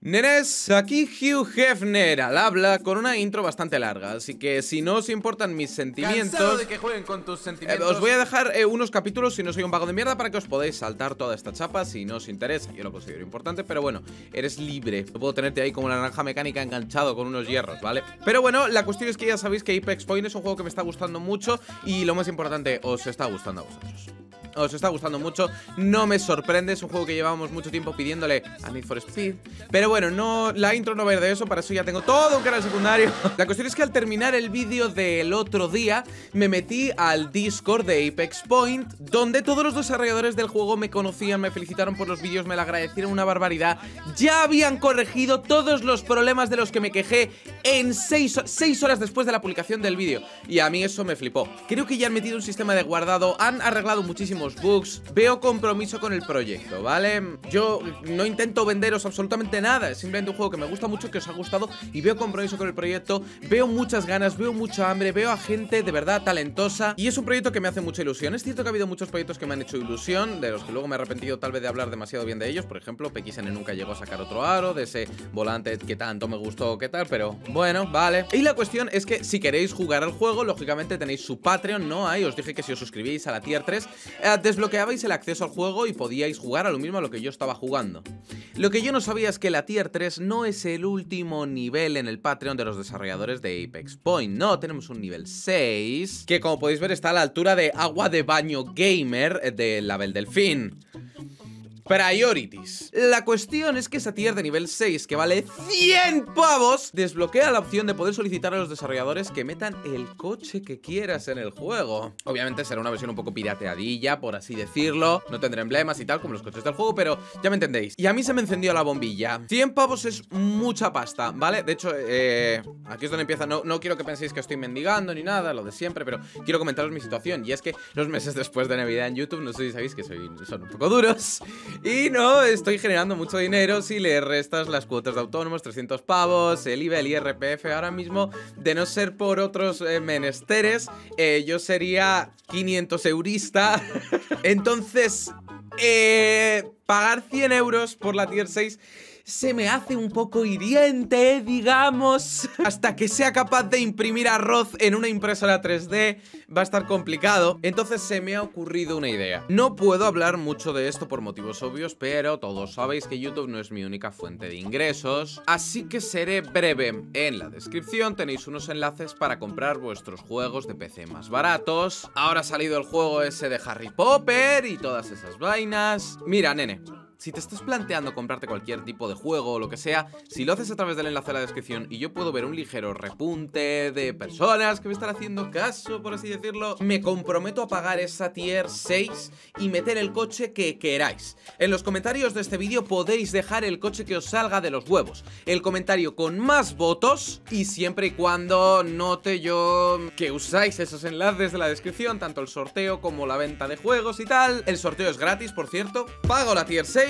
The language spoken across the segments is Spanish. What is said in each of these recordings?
Nenes, aquí Hugh Hefner al habla con una intro bastante larga, así que si no os importan mis sentimientos... de que jueguen con tus eh, os voy a dejar eh, unos capítulos si no soy un vago de mierda para que os podáis saltar toda esta chapa si no os interesa. Yo lo considero importante, pero bueno, eres libre. No puedo tenerte ahí como la naranja mecánica enganchado con unos hierros, ¿vale? Pero bueno, la cuestión es que ya sabéis que Apex Point es un juego que me está gustando mucho y lo más importante, os está gustando a vosotros os está gustando mucho. No me sorprende, es un juego que llevamos mucho tiempo pidiéndole a Need for Speed. Pero bueno, no, la intro no va a ir de eso, para eso ya tengo todo un canal secundario. La cuestión es que al terminar el vídeo del otro día, me metí al Discord de Apex Point, donde todos los desarrolladores del juego me conocían, me felicitaron por los vídeos, me la agradecieron una barbaridad. Ya habían corregido todos los problemas de los que me quejé en 6 horas después de la publicación del vídeo. Y a mí eso me flipó. Creo que ya han metido un sistema de guardado, han arreglado muchísimos bugs, veo compromiso con el proyecto, ¿vale? Yo no intento venderos absolutamente nada, es simplemente un juego que me gusta mucho, que os ha gustado y veo compromiso con el proyecto, veo muchas ganas, veo mucha hambre, veo a gente de verdad talentosa y es un proyecto que me hace mucha ilusión. Es cierto que ha habido muchos proyectos que me han hecho ilusión, de los que luego me he arrepentido tal vez de hablar demasiado bien de ellos, por ejemplo, PXN nunca llegó a sacar otro aro, de ese volante que tanto me gustó, qué tal, pero bueno, vale. Y la cuestión es que si queréis jugar al juego, lógicamente tenéis su Patreon, ¿no? Ahí os dije que si os suscribís a la tier 3, desbloqueabais el acceso al juego y podíais jugar a lo mismo a lo que yo estaba jugando. Lo que yo no sabía es que la Tier 3 no es el último nivel en el Patreon de los desarrolladores de Apex Point. No, tenemos un nivel 6, que como podéis ver está a la altura de Agua de Baño Gamer de Label Delfín. Priorities. La cuestión es que esa tier de nivel 6, que vale 100 pavos, desbloquea la opción de poder solicitar a los desarrolladores que metan el coche que quieras en el juego. Obviamente será una versión un poco pirateadilla, por así decirlo. No tendrá emblemas y tal, como los coches del juego, pero ya me entendéis. Y a mí se me encendió la bombilla. 100 pavos es mucha pasta, ¿vale? De hecho, eh, aquí es donde empieza. No, no quiero que penséis que estoy mendigando ni nada, lo de siempre, pero quiero comentaros mi situación. Y es que los meses después de Navidad en YouTube, no sé si sabéis que soy, son un poco duros. Y no, estoy generando mucho dinero si le restas las cuotas de autónomos, 300 pavos, el IVA, el IRPF. Ahora mismo, de no ser por otros eh, menesteres, eh, yo sería 500 eurista. Entonces, eh, pagar 100 euros por la tier 6 se me hace un poco hiriente, digamos. Hasta que sea capaz de imprimir arroz en una impresora 3D va a estar complicado. Entonces se me ha ocurrido una idea. No puedo hablar mucho de esto por motivos obvios, pero todos sabéis que YouTube no es mi única fuente de ingresos. Así que seré breve. En la descripción tenéis unos enlaces para comprar vuestros juegos de PC más baratos. Ahora ha salido el juego ese de Harry Potter y todas esas vainas. Mira, nene si te estás planteando comprarte cualquier tipo de juego o lo que sea, si lo haces a través del enlace de la descripción y yo puedo ver un ligero repunte de personas que me están haciendo caso, por así decirlo, me comprometo a pagar esa tier 6 y meter el coche que queráis. En los comentarios de este vídeo podéis dejar el coche que os salga de los huevos. El comentario con más votos y siempre y cuando note yo que usáis esos enlaces de la descripción, tanto el sorteo como la venta de juegos y tal. El sorteo es gratis, por cierto. Pago la tier 6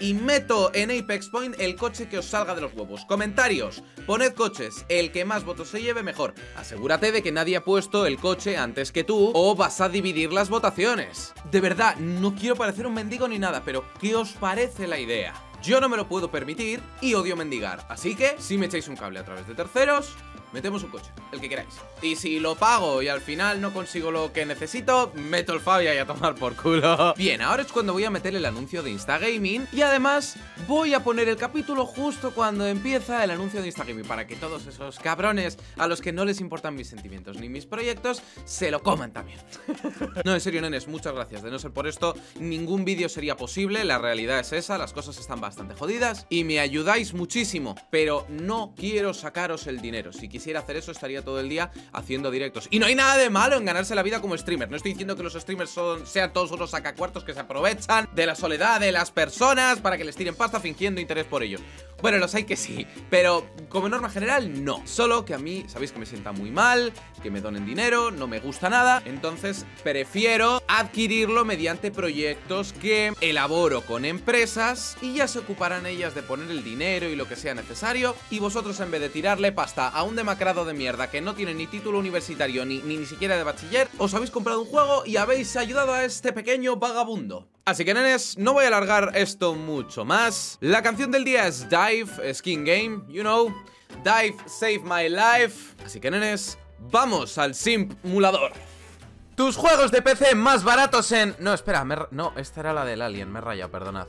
y meto en Apex Point el coche que os salga de los huevos. Comentarios, poned coches, el que más votos se lleve mejor. Asegúrate de que nadie ha puesto el coche antes que tú o vas a dividir las votaciones. De verdad, no quiero parecer un mendigo ni nada, pero ¿qué os parece la idea? Yo no me lo puedo permitir y odio mendigar, así que si me echáis un cable a través de terceros, metemos un coche, el que queráis. Y si lo pago y al final no consigo lo que necesito, meto el Fabia y a tomar por culo. Bien, ahora es cuando voy a meter el anuncio de Instagaming y además voy a poner el capítulo justo cuando empieza el anuncio de Instagaming para que todos esos cabrones a los que no les importan mis sentimientos ni mis proyectos se lo coman también. no, en serio, nenes, muchas gracias. De no ser por esto, ningún vídeo sería posible. La realidad es esa, las cosas están bastante jodidas y me ayudáis muchísimo, pero no quiero sacaros el dinero. Si quisiera hacer eso, estaría todo el día haciendo directos. Y no hay nada de malo en ganarse la vida como streamer. No estoy diciendo que los streamers son, sean todos unos sacacuartos que se aprovechan de la soledad de las personas para que les tiren pasta fingiendo interés por ello. Bueno, los hay que sí, pero como norma general, no. Solo que a mí, sabéis que me sienta muy mal, que me donen dinero, no me gusta nada, entonces prefiero adquirirlo mediante proyectos que elaboro con empresas y ya se ocuparán ellas de poner el dinero y lo que sea necesario y vosotros en vez de tirarle pasta a un de mierda que no tiene ni título universitario ni, ni, ni siquiera de bachiller, os habéis comprado un juego y habéis ayudado a este pequeño vagabundo. Así que nenes, no voy a alargar esto mucho más. La canción del día es Dive, Skin Game, you know. Dive Save My Life. Así que nenes, vamos al simulador. Tus juegos de PC más baratos en... No, espera, no, esta era la del Alien, me raya, perdonad.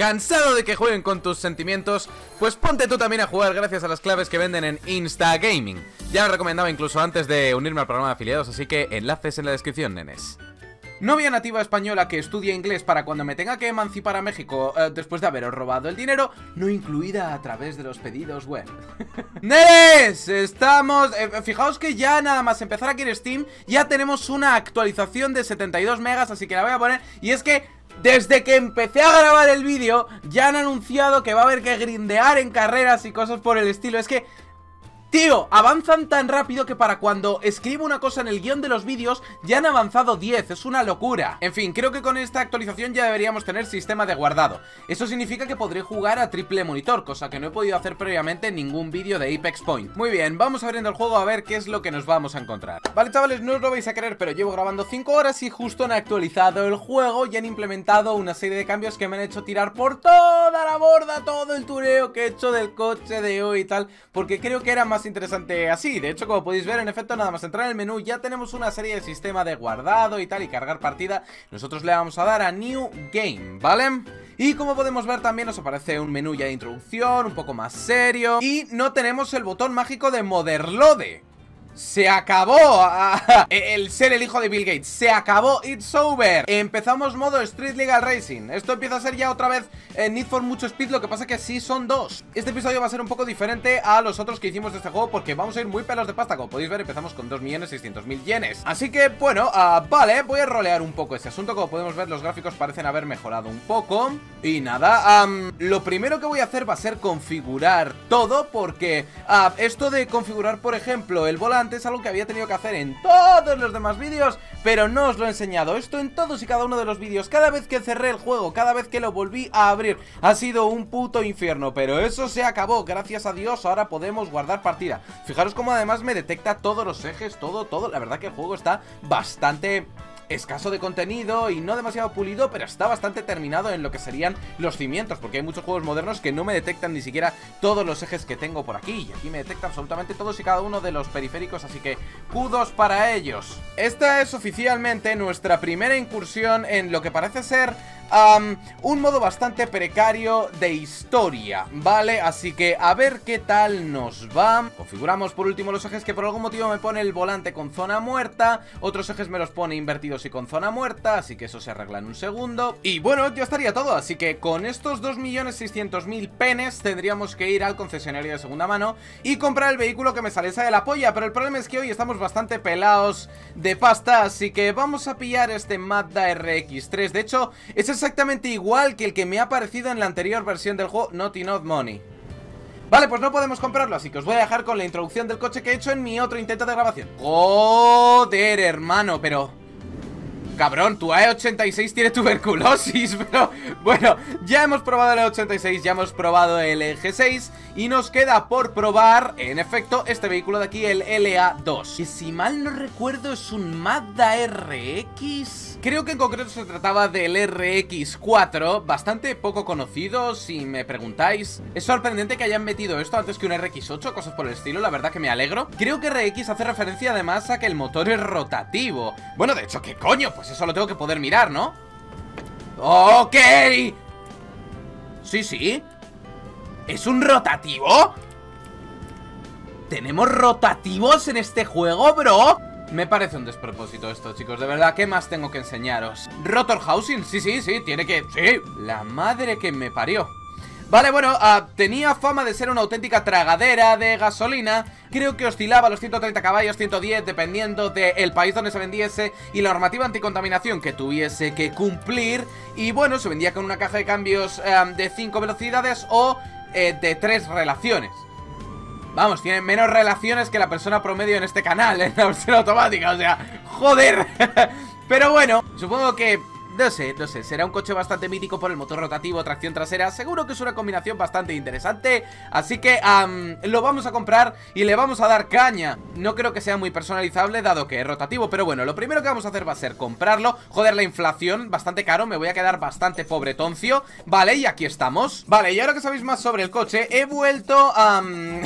¿Cansado de que jueguen con tus sentimientos? Pues ponte tú también a jugar gracias a las claves que venden en Instagaming. Ya lo recomendaba incluso antes de unirme al programa de afiliados, así que enlaces en la descripción, nenes. Novia nativa española que estudia inglés para cuando me tenga que emancipar a México eh, después de haberos robado el dinero, no incluida a través de los pedidos web. ¡Neres! Estamos... Eh, fijaos que ya nada más empezar aquí en Steam, ya tenemos una actualización de 72 megas, así que la voy a poner. Y es que desde que empecé a grabar el vídeo, ya han anunciado que va a haber que grindear en carreras y cosas por el estilo. Es que Tío, avanzan tan rápido que para cuando escribo una cosa en el guion de los vídeos ya han avanzado 10, es una locura. En fin, creo que con esta actualización ya deberíamos tener sistema de guardado. Eso significa que podré jugar a triple monitor, cosa que no he podido hacer previamente en ningún vídeo de Apex Point. Muy bien, vamos abriendo el juego a ver qué es lo que nos vamos a encontrar. Vale, chavales, no os lo vais a creer, pero llevo grabando 5 horas y justo han actualizado el juego y han implementado una serie de cambios que me han hecho tirar por toda la borda todo el tureo que he hecho del coche de hoy y tal, porque creo que era más interesante así. De hecho, como podéis ver, en efecto, nada más entrar en el menú ya tenemos una serie de sistema de guardado y tal, y cargar partida. Nosotros le vamos a dar a New Game, ¿vale? Y como podemos ver también nos aparece un menú ya de introducción, un poco más serio Y no tenemos el botón mágico de Moderlode se acabó. El ser el hijo de Bill Gates. Se acabó, it's over. Empezamos modo Street Legal Racing. Esto empieza a ser ya otra vez en Need for mucho speed. Lo que pasa que sí son dos. Este episodio va a ser un poco diferente a los otros que hicimos de este juego Porque vamos a ir muy pelos de pasta. Como podéis ver empezamos con 2.600.000 yenes. Así que bueno, uh, vale Voy a rolear un poco ese asunto. Como podemos ver los gráficos parecen haber mejorado un poco. Y nada, lo primero que voy a hacer va a ser configurar todo Porque uh, esto de configurar por ejemplo el volante es algo que había tenido que hacer en todos los demás vídeos, pero no os lo he enseñado. Esto en todos y cada uno de los vídeos, cada vez que cerré el juego, cada vez que lo volví a abrir, ha sido un puto infierno, pero eso se acabó, gracias a Dios, ahora podemos guardar partida. Fijaros cómo además me detecta todos los ejes, todo, todo, la verdad que el juego está bastante escaso de contenido y no demasiado pulido, pero está bastante terminado en lo que serían los cimientos, porque hay muchos juegos modernos que no me detectan ni siquiera todos los ejes que tengo por aquí, y aquí me detecta absolutamente todos y cada uno de los periféricos, así que kudos para ellos. Esta es oficialmente nuestra primera incursión en lo que parece ser un modo bastante precario de historia, ¿vale? Así que a ver qué tal nos va. Configuramos por último los ejes que por algún motivo me pone el volante con zona muerta. Otros ejes me los pone invertidos y con zona muerta, así que eso se arregla en un segundo. Y bueno, ya estaría todo, así que con estos 2.600.000 penes tendríamos que ir al concesionario de segunda mano Y comprar el vehículo que me saliese de la polla. Pero el problema es que hoy estamos bastante pelados de pasta, así que vamos a pillar este Mazda RX-3 De hecho, ese es exactamente igual que el que me ha aparecido en la anterior versión del juego Not Money. Vale, pues no podemos comprarlo, así que os voy a dejar con la introducción del coche que he hecho en mi otro intento de grabación. Joder, hermano, pero... Cabrón, tu AE86 tiene tuberculosis, pero bueno, ya hemos probado el E86, ya hemos probado el G6 y nos queda por probar, en efecto, este vehículo de aquí, el LA2. Que si mal no recuerdo es un Mazda RX... Creo que en concreto se trataba del RX4, bastante poco conocido, si me preguntáis. Es sorprendente que hayan metido esto antes que un RX8, cosas por el estilo, la verdad que me alegro. Creo que RX hace referencia además a que el motor es rotativo. Bueno, de hecho, ¿qué coño? Pues eso lo tengo que poder mirar, ¿no? ¡Ok! Sí, sí. ¿Es un rotativo? ¿Tenemos rotativos en este juego, bro? Me parece un despropósito esto, chicos, de verdad, ¿qué más tengo que enseñaros? Rotor Housing, sí, sí, sí, tiene que... Sí, la madre que me parió. Vale, bueno, uh, tenía fama de ser una auténtica tragadera de gasolina. Creo que oscilaba los 130 caballos, 110, dependiendo del país donde se vendiese Y la normativa anticontaminación que tuviese que cumplir. Y bueno, se vendía con una caja de cambios de 5 velocidades o eh, de 3 relaciones Vamos, tiene menos relaciones que la persona promedio en este canal En la versión automática, o sea, joder. Pero bueno, supongo que no sé, no sé, será un coche bastante mítico por el motor rotativo, tracción trasera, seguro que es una combinación bastante interesante, así que lo vamos a comprar y le vamos a dar caña. No creo que sea muy personalizable dado que es rotativo, pero bueno, lo primero que vamos a hacer va a ser comprarlo, joder la inflación, bastante caro, me voy a quedar bastante pobre toncio, vale, y aquí estamos. Vale, y ahora que sabéis más sobre el coche, he vuelto a...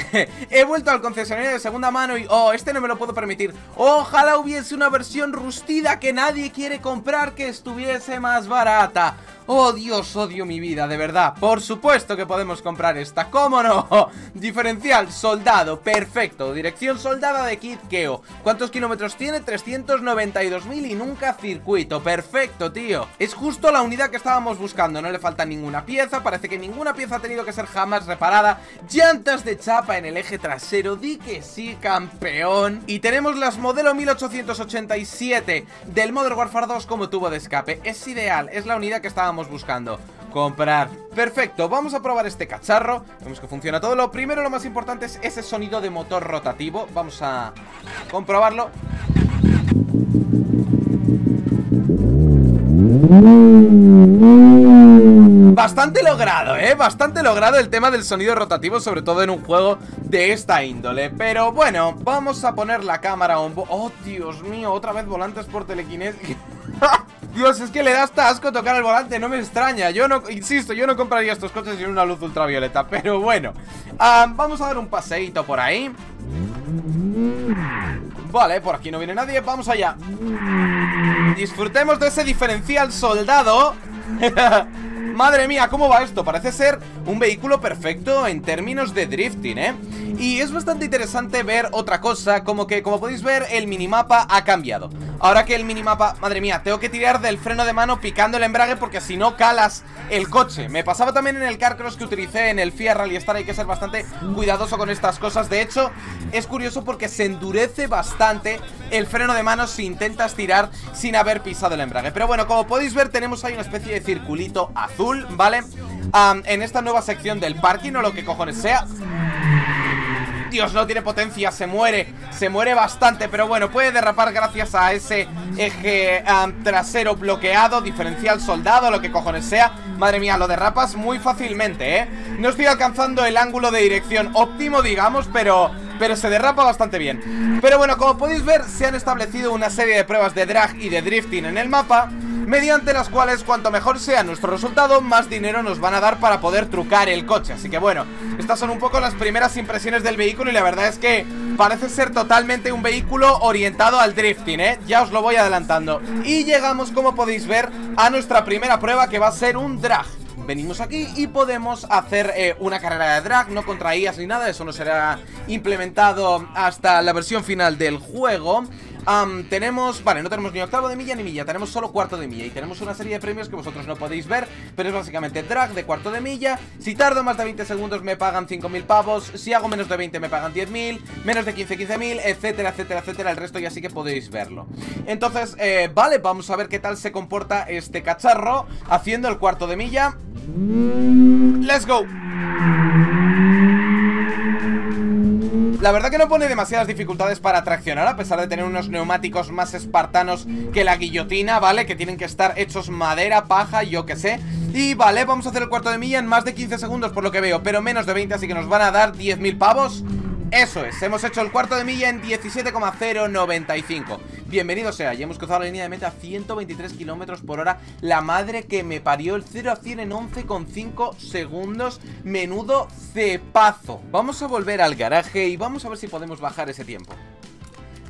he vuelto al concesionario de segunda mano y... Oh, este no me lo puedo permitir. Ojalá hubiese una versión rustida que nadie quiere comprar que estuviese más barata. Oh Dios, odio mi vida, de verdad. Por supuesto que podemos comprar esta, ¿cómo no? Diferencial, soldado, perfecto. Dirección soldada de Kid Keo. ¿Cuántos kilómetros tiene? 392.000 y nunca circuito, perfecto, tío. Es justo la unidad que estábamos buscando. No le falta ninguna pieza, parece que ninguna pieza ha tenido que ser jamás reparada. Llantas de chapa en el eje trasero, di que sí, campeón. Y tenemos las modelo 1887 del Modern Warfare 2 como tubo de escape. Es ideal, es la unidad que estábamos buscando Comprar. Perfecto, vamos a probar este cacharro. Vemos que funciona todo. Lo primero, lo más importante es ese sonido de motor rotativo. Vamos a comprobarlo. Bastante logrado, ¿eh? Bastante logrado el tema del sonido rotativo Sobre todo en un juego de esta índole. Pero bueno, vamos a poner la cámara Oh, Dios mío, otra vez volantes por telequinesis Dios, es que le da hasta asco tocar el volante, no me extraña. Yo no, insisto, yo no compraría estos coches sin una luz ultravioleta Pero bueno, ah, vamos a dar un paseíto por ahí. Vale, por aquí no viene nadie, vamos allá. Disfrutemos de ese diferencial soldado. Madre mía, ¿cómo va esto? Parece ser un vehículo perfecto en términos de drifting, ¿eh? Y es bastante interesante ver otra cosa, como que, como podéis ver, el minimapa ha cambiado. Ahora que el minimapa... Madre mía, tengo que tirar del freno de mano picando el embrague porque si no calas el coche. Me pasaba también en el Carcross que utilicé en el FIA Rally Star Hay que ser bastante cuidadoso con estas cosas. De hecho, es curioso porque se endurece bastante el freno de mano si intentas tirar sin haber pisado el embrague. Pero bueno, como podéis ver, tenemos ahí una especie de circulito azul, ¿vale? en esta nueva sección del parking o lo que cojones sea Dios, no tiene potencia, se muere Se muere bastante, pero bueno, puede derrapar gracias a ese eje trasero bloqueado Diferencial soldado, lo que cojones sea. Madre mía, lo derrapas muy fácilmente, ¿eh? No estoy alcanzando el ángulo de dirección óptimo, digamos, pero pero se derrapa bastante bien. Pero bueno, como podéis ver, se han establecido una serie de pruebas de drag y de drifting en el mapa Mediante las cuales cuanto mejor sea nuestro resultado, más dinero nos van a dar para poder trucar el coche Así que bueno, estas son un poco las primeras impresiones del vehículo y la verdad es que parece ser totalmente un vehículo orientado al drifting, ¿eh? Ya os lo voy adelantando Y llegamos, como podéis ver, a nuestra primera prueba que va a ser un drag venimos aquí y podemos hacer eh, una carrera de drag, no contra IAS ni nada, eso no será implementado hasta la versión final del juego. Tenemos, vale, no tenemos ni octavo de milla ni milla, tenemos solo cuarto de milla y tenemos una serie de premios que vosotros no podéis ver, pero es básicamente drag de cuarto de milla, si tardo más de 20 segundos me pagan 5.000 pavos, si hago menos de 20 me pagan 10.000, menos de 15, 15.000, etcétera, etcétera, etcétera, el resto ya sí que podéis verlo. Entonces, eh, vale, vamos a ver qué tal se comporta este cacharro haciendo el cuarto de milla. Let's go La verdad que no pone demasiadas dificultades para traccionar A pesar de tener unos neumáticos más espartanos que la guillotina, ¿vale? Que tienen que estar hechos madera, paja, yo que sé Y vale, vamos a hacer el cuarto de milla en más de 15 segundos por lo que veo Pero menos de 20, así que nos van a dar 10.000 pavos eso es, hemos hecho el cuarto de milla en 17,095 Bienvenido sea, ya hemos cruzado la línea de meta a 123 kilómetros por hora. La madre que me parió el 0 a 100 en 11,5 segundos Menudo cepazo. Vamos a volver al garaje y vamos a ver si podemos bajar ese tiempo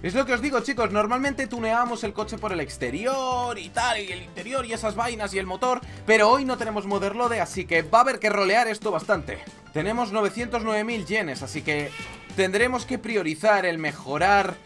es lo que os digo, chicos, normalmente tuneamos el coche por el exterior y tal, y el interior y esas vainas y el motor, pero hoy no tenemos Motherlode, así que va a haber que rolear esto bastante. Tenemos 909.000 yenes, así que tendremos que priorizar el mejorar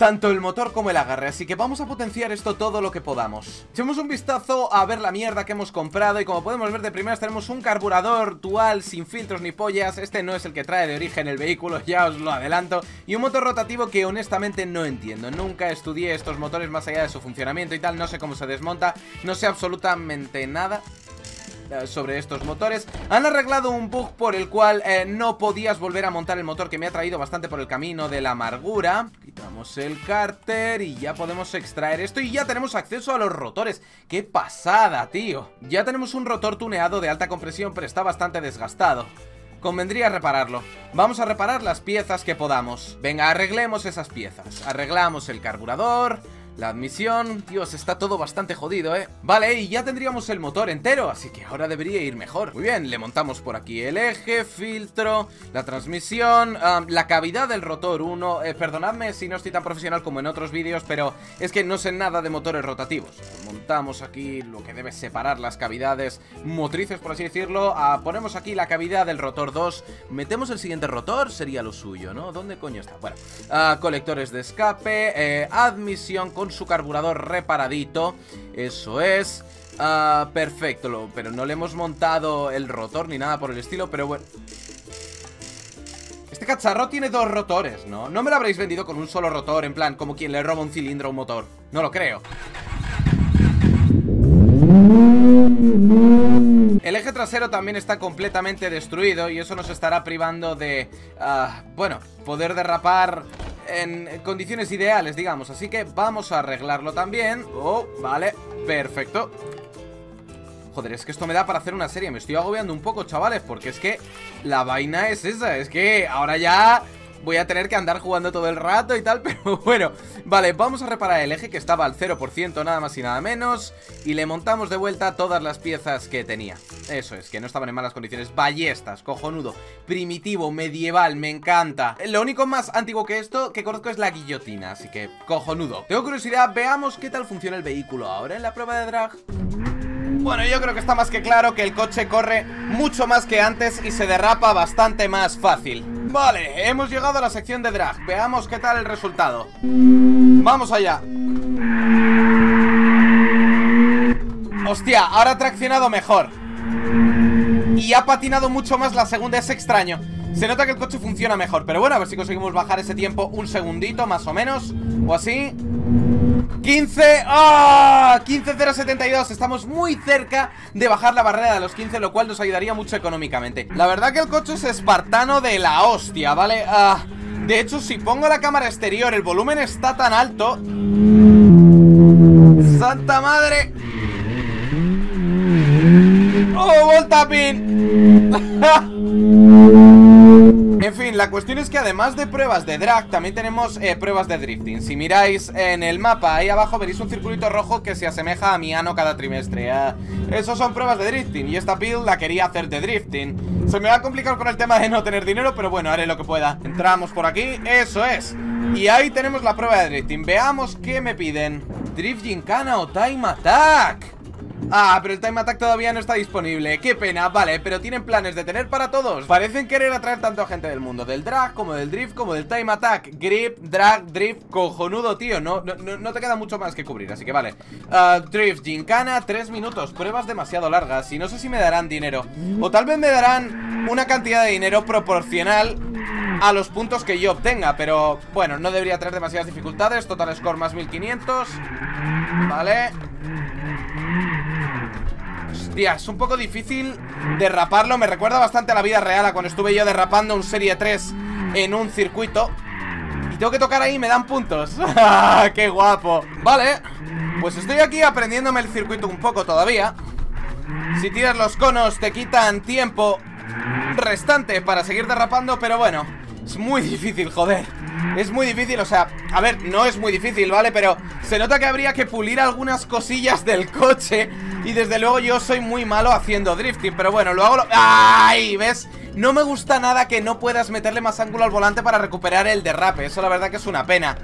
tanto el motor como el agarre, así que vamos a potenciar esto todo lo que podamos. Echemos un vistazo a ver la mierda que hemos comprado y como podemos ver de primeras tenemos un carburador dual sin filtros ni pollas, este no es el que trae de origen el vehículo, ya os lo adelanto, y un motor rotativo que honestamente no entiendo, nunca estudié estos motores más allá de su funcionamiento y tal, no sé cómo se desmonta, no sé absolutamente nada eh, sobre estos motores. Han arreglado un bug por el cual eh, no podías volver a montar el motor que me ha traído bastante por el camino de la amargura. Quitamos el cárter y ya podemos extraer esto y ya tenemos acceso a los rotores. ¡Qué pasada, tío! Ya tenemos un rotor tuneado de alta compresión, pero está bastante desgastado. Convendría repararlo. Vamos a reparar las piezas que podamos. Venga, arreglemos esas piezas. Arreglamos el carburador, la admisión, Dios, está todo bastante jodido, ¿eh? Vale, y ya tendríamos el motor entero, así que ahora debería ir mejor Muy bien, le montamos por aquí el eje, filtro, la transmisión, la cavidad del rotor 1 eh, Perdonadme si no estoy tan profesional como en otros vídeos, pero es que no sé nada de motores rotativos Montamos aquí lo que debe separar las cavidades motrices, por así decirlo ah, Ponemos aquí la cavidad del rotor 2 Metemos el siguiente rotor, sería lo suyo, ¿no? ¿Dónde coño está? Bueno, ah, colectores de escape, eh, admisión su carburador reparadito Eso es uh, Perfecto, pero no le hemos montado el rotor ni nada por el estilo Pero bueno este cacharro tiene dos rotores, ¿no? No me lo habréis vendido con un solo rotor, en plan, como quien le roba un cilindro a un motor. No lo creo. El eje trasero también está completamente destruido y eso nos estará privando de, uh, bueno, poder derrapar en condiciones ideales, digamos. Así que vamos a arreglarlo también. Oh, vale, perfecto. Joder, es que esto me da para hacer una serie. Me estoy agobiando un poco, chavales Porque es que la vaina es esa. Es que ahora ya voy a tener que andar jugando todo el rato y tal, pero bueno. Vale, vamos a reparar el eje que estaba al 0% nada más y nada menos Y le montamos de vuelta todas las piezas que tenía. Eso es, que no estaban en malas condiciones. Ballestas, cojonudo, primitivo, medieval, me encanta. Lo único más antiguo que esto que conozco es la guillotina, así que cojonudo. Tengo curiosidad, veamos qué tal funciona el vehículo ahora en la prueba de drag. Bueno, yo creo que está más que claro que el coche corre mucho más que antes y se derrapa bastante más fácil Vale, hemos llegado a la sección de drag. Veamos qué tal el resultado. Vamos allá. Hostia, ahora ha traccionado mejor. Y ha patinado mucho más la segunda, es extraño. Se nota que el coche funciona mejor Pero bueno, a ver si conseguimos bajar ese tiempo un segundito más o menos O así 15, ¡ah! 15.072 Estamos muy cerca de bajar la barrera de los 15 Lo cual nos ayudaría mucho económicamente La verdad que el coche es espartano de la hostia, ¿vale? Ah, de hecho, si pongo la cámara exterior El volumen está tan alto ¡Santa madre! ¡Oh, voltapin! En fin, la cuestión es que además de pruebas de drag, también tenemos eh, pruebas de drifting. Si miráis en el mapa, ahí abajo veréis un circulito rojo que se asemeja a mi ano cada trimestre. Uh, esos son pruebas de drifting y esta build la quería hacer de drifting. Se me va a complicar con el tema de no tener dinero, pero bueno, haré lo que pueda. Entramos por aquí, eso es. Y ahí tenemos la prueba de drifting. Veamos qué me piden. Drift Gincana o Time Attack. Ah, pero el Time Attack todavía no está disponible. Qué pena, vale, pero tienen planes de tener para todos. Parecen querer atraer tanto a gente del mundo Del drag, como del drift, como del Time Attack. Grip, drag, drift, cojonudo, tío. No, no, te queda mucho más que cubrir, así que vale. Uh, Drift, gincana, tres minutos. Pruebas demasiado largas y no sé si me darán dinero. O tal vez me darán una cantidad de dinero proporcional a los puntos que yo obtenga Pero bueno, no debería tener demasiadas dificultades. Total score más 1500 Vale Hostia, es un poco difícil derraparlo. Me recuerda bastante a la vida real A cuando estuve yo derrapando un Serie 3 En un circuito. Y tengo que tocar ahí y me dan puntos. ¡Qué guapo! Vale Pues estoy aquí aprendiéndome el circuito un poco todavía. Si tiras los conos te quitan tiempo Restante para seguir derrapando Pero bueno, es muy difícil, joder es muy difícil, o sea, a ver, no es muy difícil, ¿vale? Pero se nota que habría que pulir algunas cosillas del coche Y desde luego yo soy muy malo haciendo drifting Pero bueno, lo hago... Lo... ¡Ay! ¿Ves? No me gusta nada que no puedas meterle más ángulo al volante para recuperar el derrape Eso la verdad que es una pena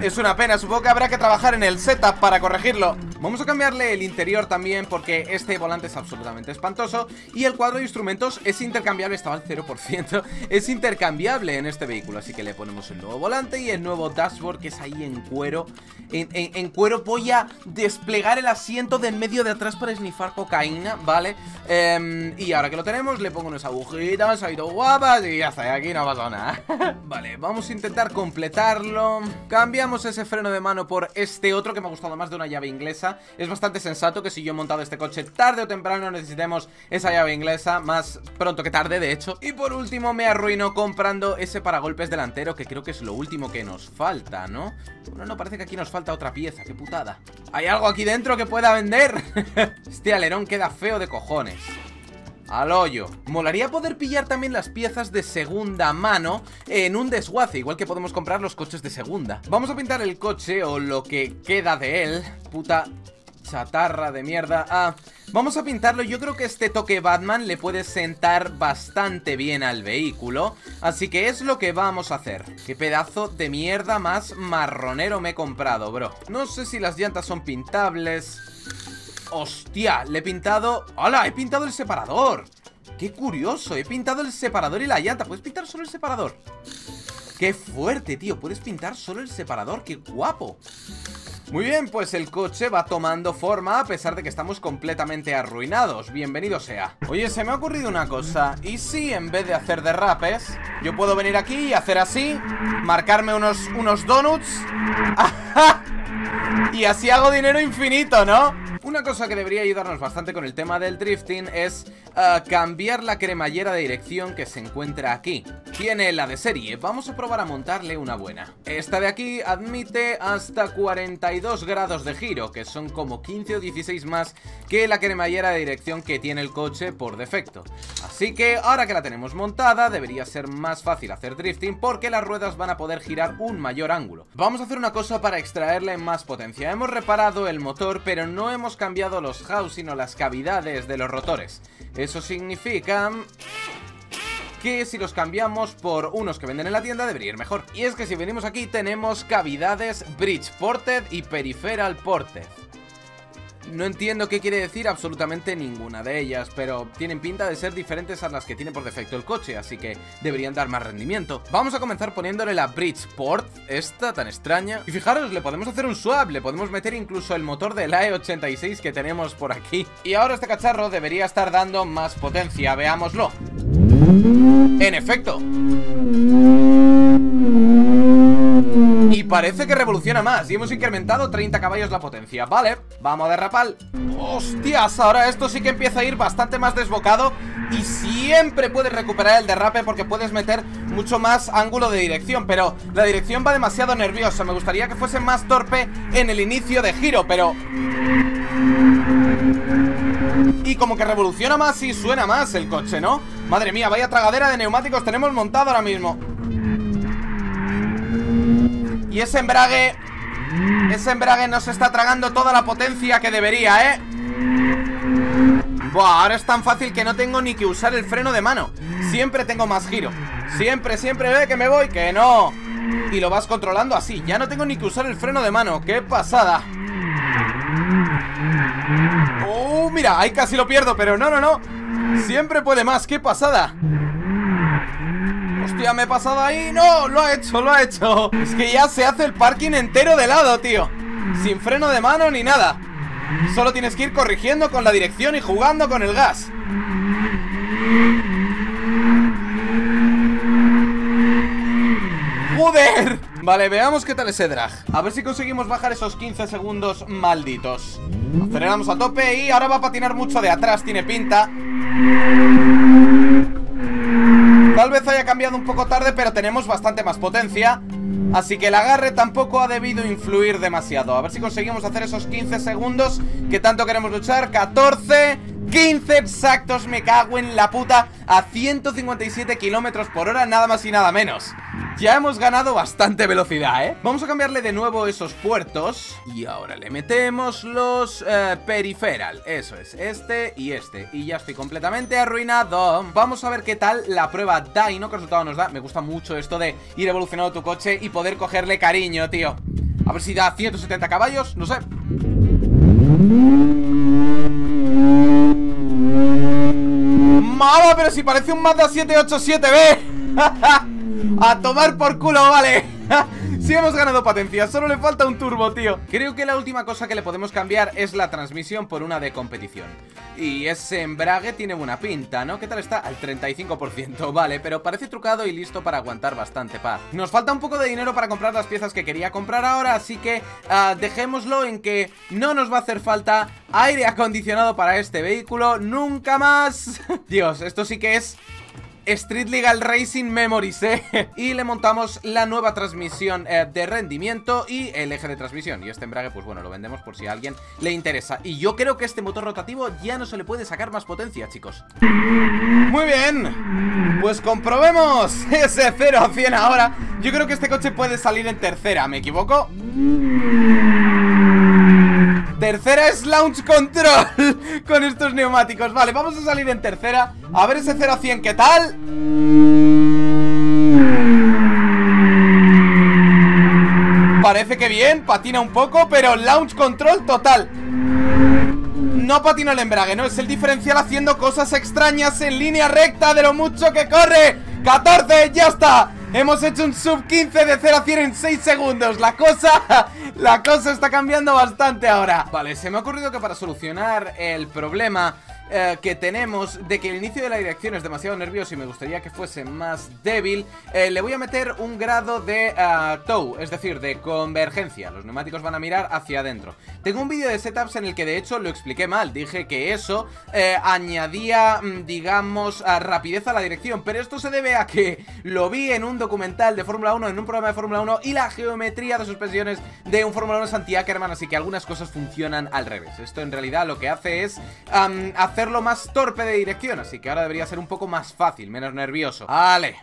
es una pena, supongo que habrá que trabajar en el setup para corregirlo Vamos a cambiarle el interior también porque este volante es absolutamente espantoso Y el cuadro de instrumentos es intercambiable, estaba al 0% Es intercambiable en este vehículo Así que le ponemos el nuevo volante y el nuevo dashboard que es ahí en cuero En, cuero. Voy a desplegar el asiento de en medio de atrás para snifar cocaína, ¿vale? Em, y ahora que lo tenemos le pongo unas agujitas, ahí todo guapas y ya está, aquí no pasa nada. Vale, vamos a intentar completarlo. Cambiamos ese freno de mano por este otro que me ha gustado más de una llave inglesa Es bastante sensato que si yo he montado este coche tarde o temprano necesitemos esa llave inglesa, más pronto que tarde de hecho. Y por último me arruino comprando ese paragolpes delantero que creo que es lo último que nos falta, ¿no? Bueno, no, parece que aquí nos falta otra pieza, qué putada. ¿Hay algo aquí dentro que pueda vender? este alerón queda feo de cojones. Al hoyo. Molaría poder pillar también las piezas de segunda mano en un desguace, igual que podemos comprar los coches de segunda. Vamos a pintar el coche o lo que queda de él. Puta chatarra de mierda. Ah, vamos a pintarlo. Yo creo que este toque Batman le puede sentar bastante bien al vehículo. Así que es lo que vamos a hacer. Qué pedazo de mierda más marronero me he comprado, bro. No sé si las llantas son pintables. ¡Hostia! Le he pintado... ¡Hala! He pintado el separador ¡Qué curioso! He pintado el separador y la llanta ¿Puedes pintar solo el separador? ¡Qué fuerte, tío! Puedes pintar solo el separador ¡Qué guapo! Muy bien, pues el coche va tomando forma a pesar de que estamos completamente arruinados. Bienvenido sea. Oye, se me ha ocurrido una cosa. ¿Y si en vez de hacer derrapes, yo puedo venir aquí y hacer así? Marcarme unos, unos donuts. y así hago dinero infinito, ¿no? Una cosa que debería ayudarnos bastante con el tema del drifting es uh, cambiar la cremallera de dirección que se encuentra aquí. Tiene la de serie, vamos a probar a montarle una buena. Esta de aquí admite hasta 42 grados de giro, que son como 15 o 16 más que la cremallera de dirección que tiene el coche por defecto. Así que ahora que la tenemos montada, debería ser más fácil hacer drifting porque las ruedas van a poder girar un mayor ángulo. Vamos a hacer una cosa para extraerle más potencia. Hemos reparado el motor, pero no hemos cambiado los housing o las cavidades de los rotores. Eso significa que si los cambiamos por unos que venden en la tienda debería ir mejor. Y es que si venimos aquí tenemos cavidades Bridge Ported y Peripheral Ported. No entiendo qué quiere decir absolutamente ninguna de ellas, pero tienen pinta de ser diferentes a las que tiene por defecto el coche, así que deberían dar más rendimiento. Vamos a comenzar poniéndole la Bridgeport, esta tan extraña. Y fijaros, le podemos hacer un swap, le podemos meter incluso el motor del AE86 que tenemos por aquí. Y ahora este cacharro debería estar dando más potencia, veámoslo. En efecto. Y parece que revoluciona más Y hemos incrementado 30 caballos la potencia Vale, vamos a derrapar ¡Hostias! Ahora esto sí que empieza a ir bastante más desbocado Y siempre puedes recuperar el derrape Porque puedes meter mucho más ángulo de dirección Pero la dirección va demasiado nerviosa Me gustaría que fuese más torpe en el inicio de giro Pero... Y como que revoluciona más y suena más el coche, ¿no? Madre mía, vaya tragadera de neumáticos tenemos montado ahora mismo y ese embrague Ese embrague nos está tragando toda la potencia que debería, ¿eh? Buah, ahora es tan fácil que no tengo ni que usar el freno de mano Siempre tengo más giro Siempre, siempre ve que me voy, que no Y lo vas controlando así Ya no tengo ni que usar el freno de mano ¡Qué pasada! ¡Oh, mira! Ahí casi lo pierdo, pero no, no, no Siempre puede más, ¡qué pasada! Hostia, me he pasado ahí. ¡No! Lo ha hecho, lo ha hecho. Es que ya se hace el parking entero de lado, tío. Sin freno de mano ni nada. Solo tienes que ir corrigiendo con la dirección y jugando con el gas. ¡Joder! Vale, veamos qué tal ese drag A ver si conseguimos bajar esos 15 segundos malditos. Aceleramos a tope y ahora va a patinar mucho de atrás, tiene pinta Tal vez haya cambiado un poco tarde, pero tenemos bastante más potencia. Así que el agarre tampoco ha debido influir demasiado. A ver si conseguimos hacer esos 15 segundos que tanto queremos luchar. 14, 15 exactos, me cago en la puta A 157 kilómetros por hora, nada más y nada menos. Ya hemos ganado bastante velocidad, ¿eh? Vamos a cambiarle de nuevo esos puertos Y ahora le metemos los eh, periferal Eso es, este y este. Y ya estoy completamente arruinado. Vamos a ver qué tal la prueba da y no qué resultado nos da. Me gusta mucho esto de ir evolucionando tu coche y poder cogerle cariño, tío. A ver si da 170 caballos, no sé ¡Mala! Pero si parece un Mazda 787B A tomar por culo, vale. Sí hemos ganado potencia, solo le falta un turbo, tío. Creo que la última cosa que le podemos cambiar es la transmisión por una de competición. Y ese embrague tiene buena pinta, ¿no? ¿Qué tal está? Al 35%, vale, pero parece trucado y listo para aguantar bastante paz. Nos falta un poco de dinero para comprar las piezas que quería comprar ahora Así que uh, dejémoslo en que no nos va a hacer falta aire acondicionado para este vehículo Nunca más. Dios, esto sí que es Street Legal Racing Memories, ¿eh? Y le montamos la nueva transmisión eh, de rendimiento y el eje de transmisión Y este embrague, pues bueno, lo vendemos por si a alguien le interesa Y yo creo que este motor rotativo ya no se le puede sacar más potencia, chicos Muy bien Pues comprobemos ese 0 a 100 ahora Yo creo que este coche puede salir en tercera, ¿me equivoco? Tercera es Launch Control Con estos neumáticos. Vale, vamos a salir en tercera. A ver ese 0 a 100, ¿qué tal? Parece que bien, patina un poco Pero Launch Control total. No patina el embrague, no, es el diferencial haciendo cosas extrañas en línea recta de lo mucho que corre. 14, ya está Hemos hecho un sub 15 de 0 a 100 en 6 segundos. La cosa, la cosa está cambiando bastante ahora. Vale, se me ha ocurrido que para solucionar el problema eh, que tenemos de que el inicio de la dirección es demasiado nervioso y me gustaría que fuese más débil, eh, le voy a meter un grado de uh, tow, es decir, de convergencia. Los neumáticos van a mirar hacia adentro. Tengo un vídeo de setups en el que de hecho lo expliqué mal. Dije que eso añadía, mm, digamos, rapidez a la dirección. Pero esto se debe a que lo vi en un documental de Fórmula 1, en un programa de Fórmula 1 y la geometría de suspensiones de un Fórmula 1 Santi Ackerman. Así que algunas cosas funcionan al revés. Esto en realidad lo que hace es hacer hacerlo más torpe de dirección Así que ahora debería ser un poco más fácil, menos nervioso. Vale.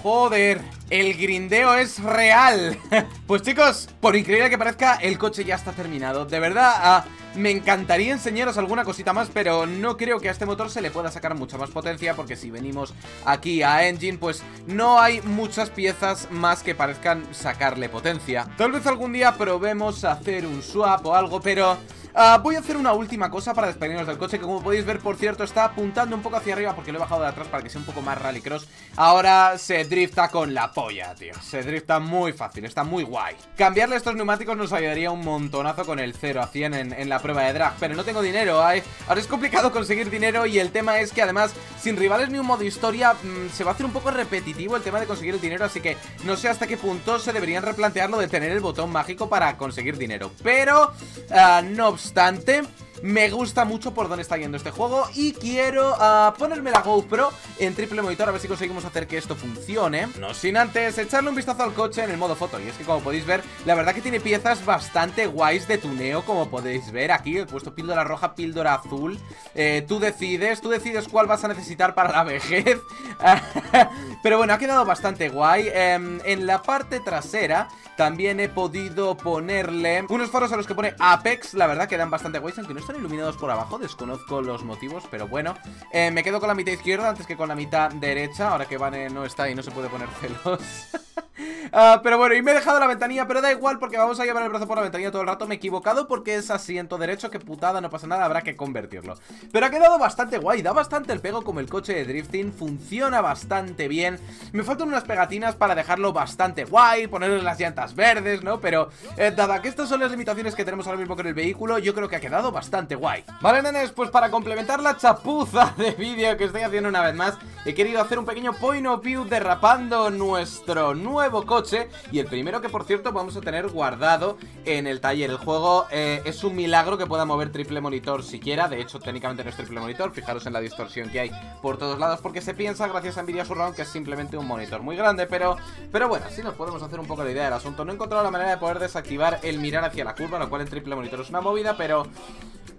Joder, el grindeo es real. Pues chicos, por increíble que parezca, el coche ya está terminado. De verdad, uh, me encantaría enseñaros alguna cosita más Pero no creo que a este motor se le pueda sacar mucha más potencia Porque si venimos aquí a Engine, pues no hay muchas piezas más que parezcan sacarle potencia. Tal vez algún día probemos hacer un swap o algo, pero... Uh, voy a hacer una última cosa para despedirnos del coche Que como podéis ver, por cierto, está apuntando un poco hacia arriba Porque lo he bajado de atrás para que sea un poco más rallycross. Ahora se drifta con la polla, tío. Se drifta muy fácil, está muy guay. Cambiarle estos neumáticos nos ayudaría un montonazo Con el 0 a 100 en, la prueba de drag Pero no tengo dinero, ahora es complicado conseguir dinero Y el tema es que además, sin rivales ni un modo historia mmm, Se va a hacer un poco repetitivo el tema de conseguir el dinero Así que no sé hasta qué punto se deberían replantearlo de tener el botón mágico para conseguir dinero. Pero, uh, no obstante obstante me gusta mucho por dónde está yendo este juego y quiero uh, ponerme la GoPro en triple monitor a ver si conseguimos hacer que esto funcione. No sin antes echarle un vistazo al coche en el modo foto. Y es que como podéis ver, la verdad que tiene piezas bastante guays de tuneo, como podéis ver aquí. He puesto píldora roja, píldora azul. Eh, tú decides, tú decides cuál vas a necesitar para la vejez. Pero bueno, ha quedado bastante guay. Eh, en la parte trasera también he podido ponerle unos faros a los que pone Apex. La verdad quedan bastante guays, aunque no están iluminados por abajo. Desconozco los motivos, pero bueno. Eh, me quedo con la mitad izquierda antes que con la mitad derecha. Ahora que Vane no está y no se puede poner celos. Uh, pero bueno, y me he dejado la ventanilla Pero da igual porque vamos a llevar el brazo por la ventanilla todo el rato. Me he equivocado porque es asiento derecho Que putada, no pasa nada, habrá que convertirlo. Pero ha quedado bastante guay, da bastante el pego Como el coche de drifting, funciona bastante bien. Me faltan unas pegatinas para dejarlo bastante guay Ponerle las llantas verdes, ¿no? Pero eh, dada que estas son las limitaciones que tenemos ahora mismo con el vehículo Yo creo que ha quedado bastante guay. Vale, nenes, pues para complementar la chapuza de vídeo que estoy haciendo una vez más He querido hacer un pequeño point of view derrapando nuestro nuevo coche y el primero que por cierto vamos a tener guardado en el taller. El juego eh, es un milagro que pueda mover triple monitor siquiera. De hecho técnicamente no es triple monitor, fijaros en la distorsión que hay por todos lados Porque se piensa gracias a Nvidia Surround que es simplemente un monitor muy grande Pero, pero bueno, así nos podemos hacer un poco la idea del asunto. No he encontrado la manera de poder desactivar el mirar hacia la curva Lo cual en triple monitor es una movida, pero...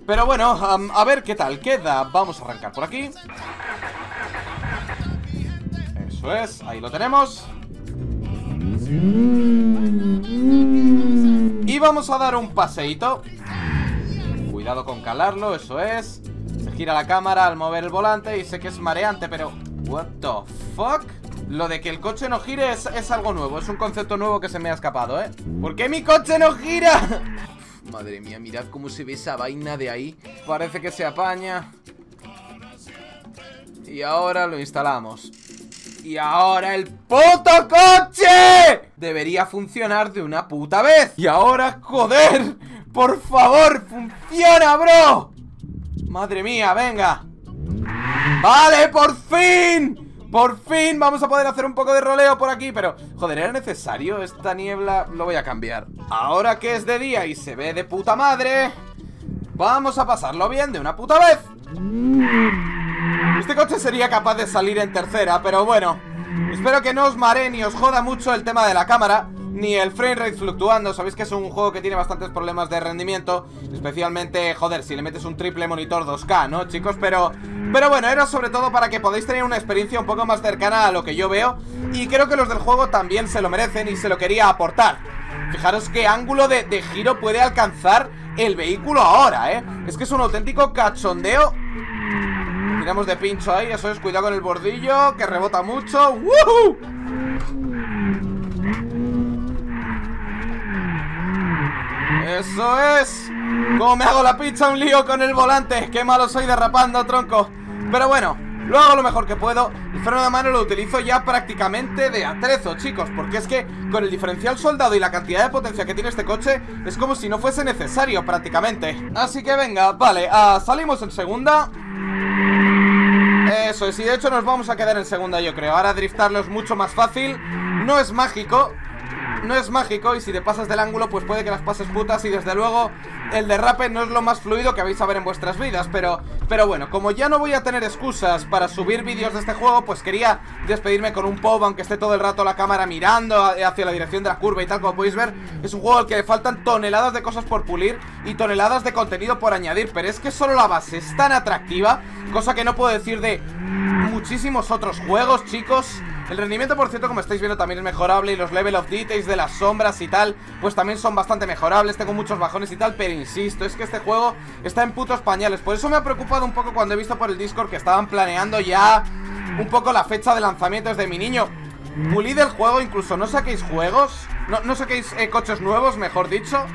Pero bueno, a ver qué tal queda. Vamos a arrancar por aquí. Eso es, ahí lo tenemos y vamos a dar un paseíto Cuidado con calarlo, eso es Se gira la cámara al mover el volante Y sé que es mareante, pero... What the fuck? Lo de que el coche no gire es, es algo nuevo Es un concepto nuevo que se me ha escapado, ¿eh? ¿Por qué mi coche no gira? Madre mía, mirad cómo se ve esa vaina de ahí Parece que se apaña Y ahora lo instalamos Y ahora el puto coche Debería funcionar de una puta vez. Y ahora, joder Por favor, funciona, bro. Madre mía, venga. Vale, por fin por fin vamos a poder hacer un poco de roleo por aquí Pero, joder, ¿era necesario esta niebla? Lo voy a cambiar. Ahora que es de día y se ve de puta madre Vamos a pasarlo bien de una puta vez Este coche sería capaz de salir en tercera, pero bueno Espero que no os mare ni os joda mucho el tema de la cámara ni el frame rate fluctuando. Sabéis que es un juego que tiene bastantes problemas de rendimiento. Especialmente, joder, si le metes un triple monitor 2K, ¿no, chicos? Pero, pero bueno, era sobre todo para que podáis tener una experiencia un poco más cercana a lo que yo veo. Y creo que los del juego también se lo merecen y se lo quería aportar. Fijaros qué ángulo de, de giro puede alcanzar el vehículo ahora, ¿eh? Es que es un auténtico cachondeo Tiramos de pincho ahí, eso es, cuidado con el bordillo Que rebota mucho ¡Woohoo! Eso es. Como me hago la pizza un lío con el volante Qué malo soy derrapando, tronco. Pero bueno, lo hago lo mejor que puedo. El freno de mano lo utilizo ya prácticamente de atrezo, chicos Porque es que con el diferencial soldado y la cantidad de potencia que tiene este coche Es como si no fuese necesario prácticamente. Así que venga, vale, uh, salimos en segunda Eso es, y de hecho nos vamos a quedar en segunda yo creo. Ahora driftarlo es mucho más fácil. No es mágico no es mágico y si te pasas del ángulo pues puede que las pases putas y desde luego el derrape no es lo más fluido que vais a ver en vuestras vidas, pero, pero bueno, como ya no voy a tener excusas para subir vídeos de este juego, pues quería despedirme con un pop, aunque esté todo el rato la cámara mirando hacia la dirección de la curva y tal, como podéis ver, es un juego al que le faltan toneladas de cosas por pulir y toneladas de contenido por añadir, pero es que solo la base es tan atractiva, cosa que no puedo decir de muchísimos otros juegos, chicos. El rendimiento, por cierto, como estáis viendo, también es mejorable Y los level of details de las sombras y tal Pues también son bastante mejorables. Tengo muchos bajones y tal, pero insisto Es que este juego está en putos pañales. Por eso me ha preocupado un poco cuando he visto por el Discord Que estaban planeando ya un poco la fecha de lanzamiento de mi niño. Pulid el juego, incluso no saquéis juegos No, no saquéis eh, coches nuevos, mejor dicho.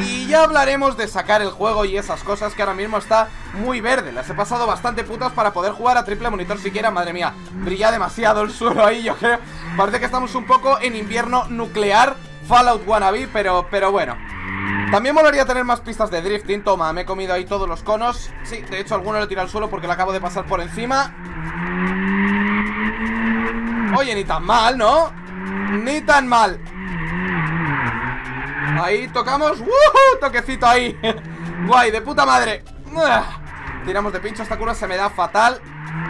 Y ya hablaremos de sacar el juego y esas cosas que ahora mismo está muy verde. Las he pasado bastante putas para poder jugar a triple monitor siquiera. Madre mía, brilla demasiado el suelo ahí, yo creo. Parece que estamos un poco en invierno nuclear Fallout wannabe, pero, pero bueno. También molaría tener más pistas de drifting. Toma, me he comido ahí todos los conos. Sí, de hecho alguno lo tira al suelo porque lo acabo de pasar por encima. Oye, ni tan mal, ¿no? Ni tan mal Ahí tocamos. Toquecito ahí. Guay, de puta madre. Tiramos de pincho, esta curva se me da fatal.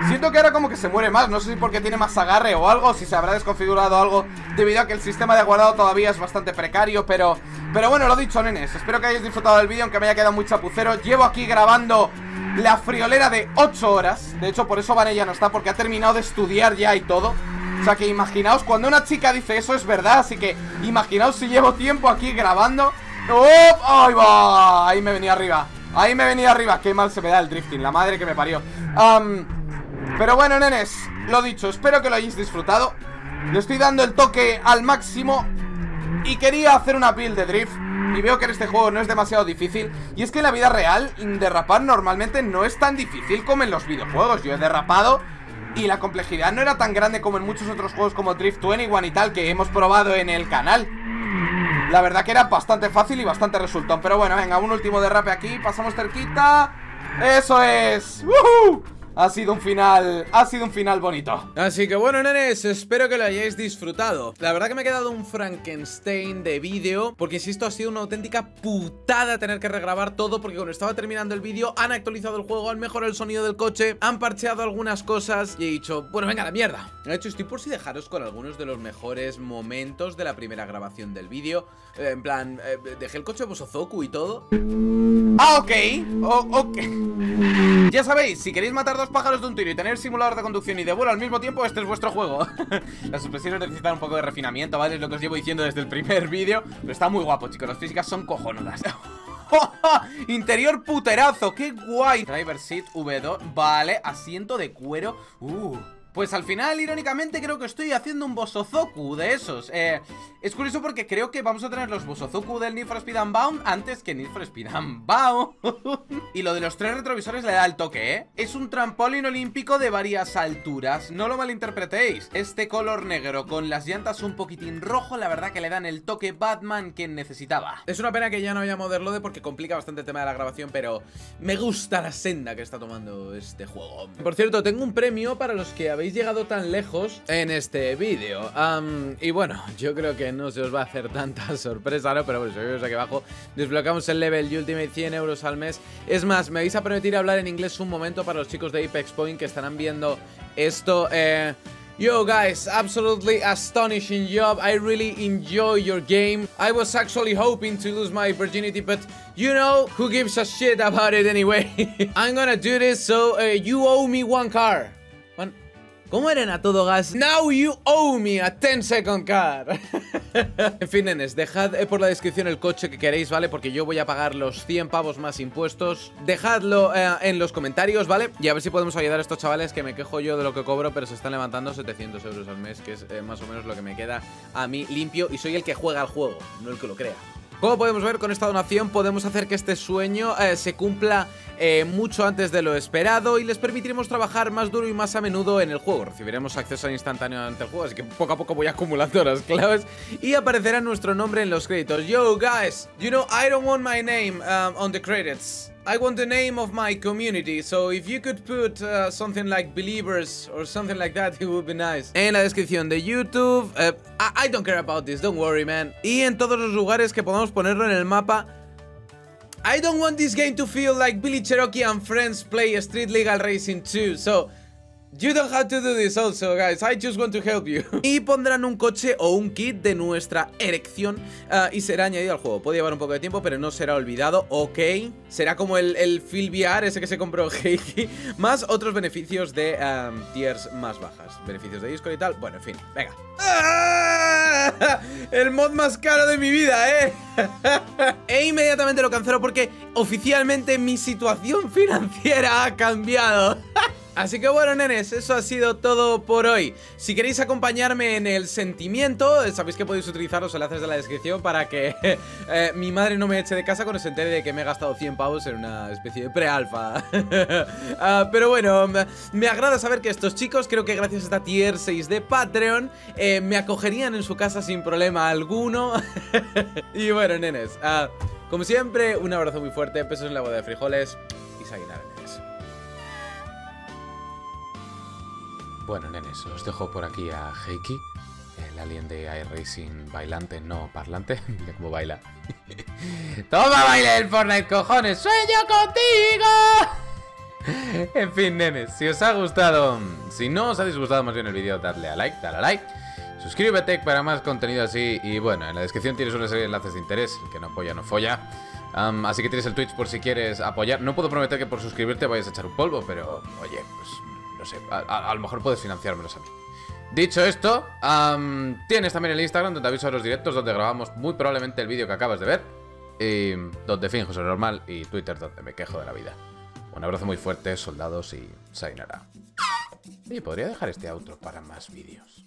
Siento que ahora como que se muere más No sé si porque tiene más agarre o algo Si se habrá desconfigurado algo Debido a que el sistema de guardado todavía es bastante precario Pero, pero bueno, lo dicho, nenes Espero que hayáis disfrutado del vídeo Aunque me haya quedado muy chapucero. Llevo aquí grabando la friolera de 8 horas De hecho, por eso Vanella no está Porque ha terminado de estudiar ya y todo o sea que imaginaos, cuando una chica dice eso es verdad Así que imaginaos si llevo tiempo aquí grabando. ¡Ahí va! Ahí me venía arriba Ahí me venía arriba. Qué mal se me da el drifting, la madre que me parió. Pero bueno, nenes Lo dicho, espero que lo hayáis disfrutado. Le estoy dando el toque al máximo Y quería hacer una build de drift y veo que en este juego no es demasiado difícil. Y es que en la vida real, derrapar normalmente no es tan difícil como en los videojuegos. Yo he derrapado y la complejidad no era tan grande como en muchos otros juegos como Drift 21 y tal que hemos probado en el canal. La verdad que era bastante fácil y bastante resultón. Pero bueno, venga, un último derrape aquí. Pasamos cerquita. ¡Eso es! Ha sido un final, ha sido un final bonito. Así que bueno, nenes, espero que lo hayáis disfrutado. La verdad que me ha quedado un Frankenstein de vídeo Porque insisto, ha sido una auténtica putada tener que regrabar todo Porque cuando estaba terminando el vídeo han actualizado el juego, han mejorado el sonido del coche Han parcheado algunas cosas y he dicho, bueno, venga, la mierda De hecho, estoy por si dejaros con algunos de los mejores momentos de la primera grabación del vídeo. Eh, En plan, eh, dejé el coche Bosozoku y todo. Ah, ok, ok. Ya sabéis, si queréis matar dos pájaros de un tiro y tener simulador de conducción y de vuelo al mismo tiempo, este es vuestro juego. Las expresiones necesitan un poco de refinamiento, ¿vale? Es lo que os llevo diciendo desde el primer vídeo. Pero está muy guapo, chicos. Las físicas son cojonudas. Interior puterazo, qué guay Driver seat V2, vale, asiento de cuero Uh, Pues al final, irónicamente, creo que estoy haciendo un Bosozoku de esos. Eh, Es curioso porque creo que vamos a tener los Bosozoku del Need for Speed Unbound Antes que Need for Speed Unbound. Y lo de los tres retrovisores le da el toque, ¿eh? Es un trampolín olímpico de varias alturas. No lo malinterpretéis. Este color negro con las llantas un poquitín rojo La verdad que le dan el toque Batman que necesitaba. Es una pena que ya no haya Modern porque complica bastante el tema de la grabación Pero me gusta la senda que está tomando este juego. Por cierto, tengo un premio para los que habéis llegado tan lejos en este vídeo Y bueno, yo creo que no se os va a hacer tanta sorpresa, ¿no? Pero bueno, si veis aquí abajo Desbloqueamos el level Ultimate 100 euros al mes Es más, me vais a permitir hablar en inglés un momento para los chicos de Apex Point que estarán viendo esto eh... Yo guys, absolutely astonishing job. I really enjoy your game. I was actually hoping to lose my virginity, but you know, who gives a shit about it anyway? I'm gonna do this, so uh, you owe me one car. ¿Cómo eran a todo gas? Now you owe me a 10 second car. en fin, nenes, dejad eh, por la descripción el coche que queréis, ¿vale? Porque yo voy a pagar los 100 pavos más impuestos. Dejadlo eh, en los comentarios, ¿vale? Y a ver si podemos ayudar a estos chavales que me quejo yo de lo que cobro, pero se están levantando 700 euros al mes, que es eh, más o menos lo que me queda a mí limpio. Y soy el que juega al juego, no el que lo crea. Como podemos ver, con esta donación podemos hacer que este sueño eh, se cumpla eh, mucho antes de lo esperado y les permitiremos trabajar más duro y más a menudo en el juego. Recibiremos acceso instantáneo ante el juego, así que poco a poco voy acumulando las claves y aparecerá nuestro nombre en los créditos. Yo, guys, you know, I don't want my name um, on the credits. I want the name of my community, so if you could put uh, something like believers or something like that, it would be nice. En la descripción de YouTube, uh, I, I, don't care about this, don't worry, man. Y en todos los lugares que podamos ponerlo en el mapa. I don't want this game to feel like Billy Cherokee and friends play Street Legal Racing 2, so You don't have to do this also, guys. I just want to help you. y pondrán un coche o un kit de nuestra erección uh, y será añadido al juego. Puede llevar un poco de tiempo, pero no será olvidado. Ok. Será como el, el Phil VR, ese que se compró Heiki, más otros beneficios de tiers más bajas. Beneficios de Discord y tal. Bueno, en fin. Venga. ¡Ah! El mod más caro de mi vida, ¿eh? e inmediatamente lo cancelo porque oficialmente mi situación financiera ha cambiado. Así que bueno, nenes, eso ha sido todo por hoy. Si queréis acompañarme en el sentimiento, sabéis que podéis utilizar los enlaces de la descripción para que eh, mi madre no me eche de casa cuando se entere de que me he gastado 100 pavos en una especie de pre-alfa. uh, pero bueno, me agrada saber que estos chicos, creo que gracias a esta tier 6 de Patreon, eh, me acogerían en su casa sin problema alguno. y bueno, nenes, uh, como siempre, un abrazo muy fuerte, pesos en la boda de frijoles y sayonara. Bueno, nenes, os dejo por aquí a Heiki, el alien de iRacing bailante, no parlante. Mira cómo baila. ¡Toma, baile el Fortnite, cojones! ¡Sueño contigo! en fin, nenes, si os ha gustado, si no os ha disgustado más bien el vídeo, dadle a like, dale a like. Suscríbete para más contenido así. Y bueno, en la descripción tienes una serie de enlaces de interés. El que no apoya, no folla. así que tienes el Twitch por si quieres apoyar. No puedo prometer que por suscribirte vayas a echar un polvo, pero oye, pues no sé, a, lo mejor puedes financiármelos a mí. Dicho esto, tienes también el Instagram donde aviso a los directos, donde grabamos muy probablemente el vídeo que acabas de ver. Donde finjo ser normal y Twitter donde me quejo de la vida. Un abrazo muy fuerte, soldados y Sainara. Y podría dejar este outro para más vídeos.